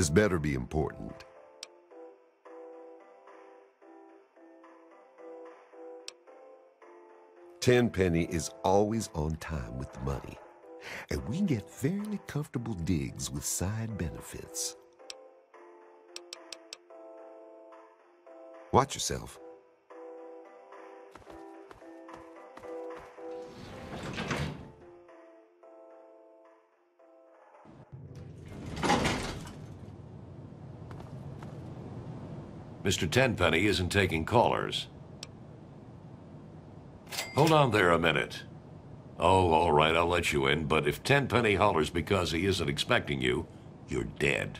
This better be important. Tenpenny is always on time with the money, and we get fairly comfortable digs with side benefits. Watch yourself. Mr. Tenpenny isn't taking callers. Hold on there a minute. Oh, all right, I'll let you in, but if Tenpenny hollers because he isn't expecting you, you're dead.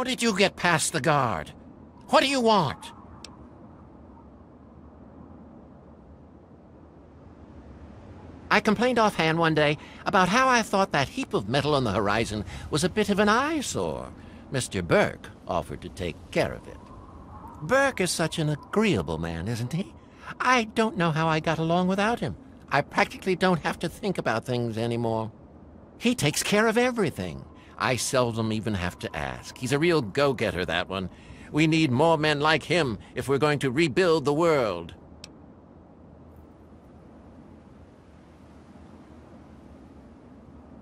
How did you get past the guard? What do you want? I complained offhand one day about how I thought that heap of metal on the horizon was a bit of an eyesore. Mr. Burke offered to take care of it. Burke is such an agreeable man, isn't he? I don't know how I got along without him. I practically don't have to think about things anymore. He takes care of everything. I seldom even have to ask. He's a real go-getter, that one. We need more men like him if we're going to rebuild the world.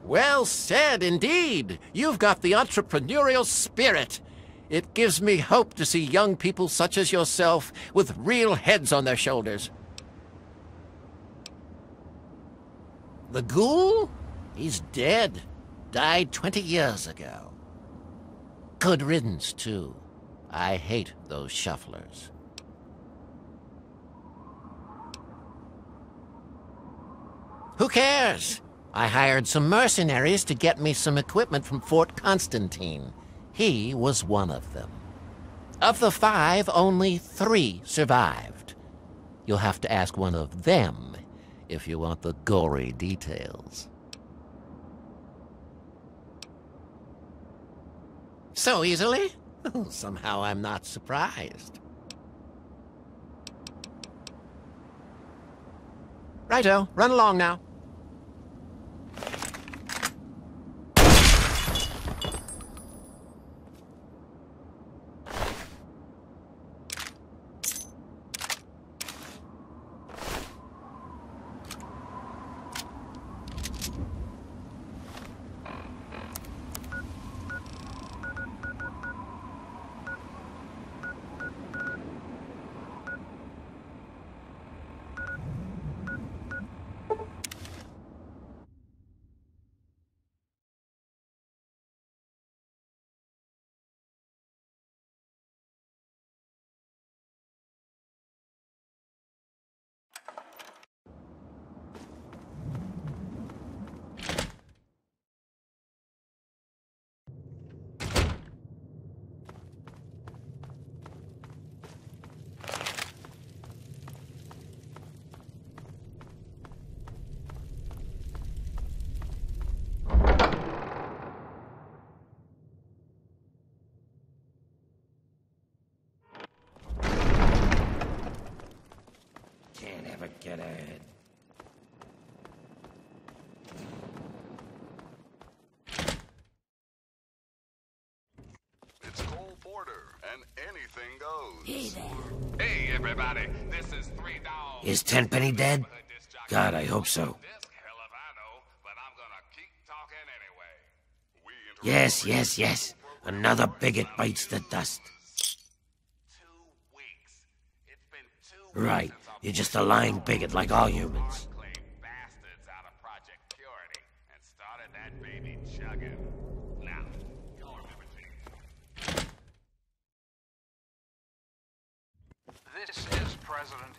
Well said, indeed. You've got the entrepreneurial spirit. It gives me hope to see young people such as yourself with real heads on their shoulders. The ghoul? He's dead. Died 20 years ago. Good riddance, too. I hate those shufflers. Who cares? I hired some mercenaries to get me some equipment from Fort Constantine. He was one of them. Of the five, only three survived. You'll have to ask one of them if you want the gory details. So easily? Oh, somehow I'm not surprised. Righto, run along now. Porter, and anything goes. Hey there. Hey, everybody, this is Three Dogs. Is Tenpenny dead? God, I hope so. This hell if I know, but I'm gonna keep talking anyway. We Yes, yes, yes. Another bigot bites the dust. two weeks. It's been two Right. You're just a lying bigot like all humans. clay bastards out of Project Purity and started that baby chugging. Now, go on, everything. This is President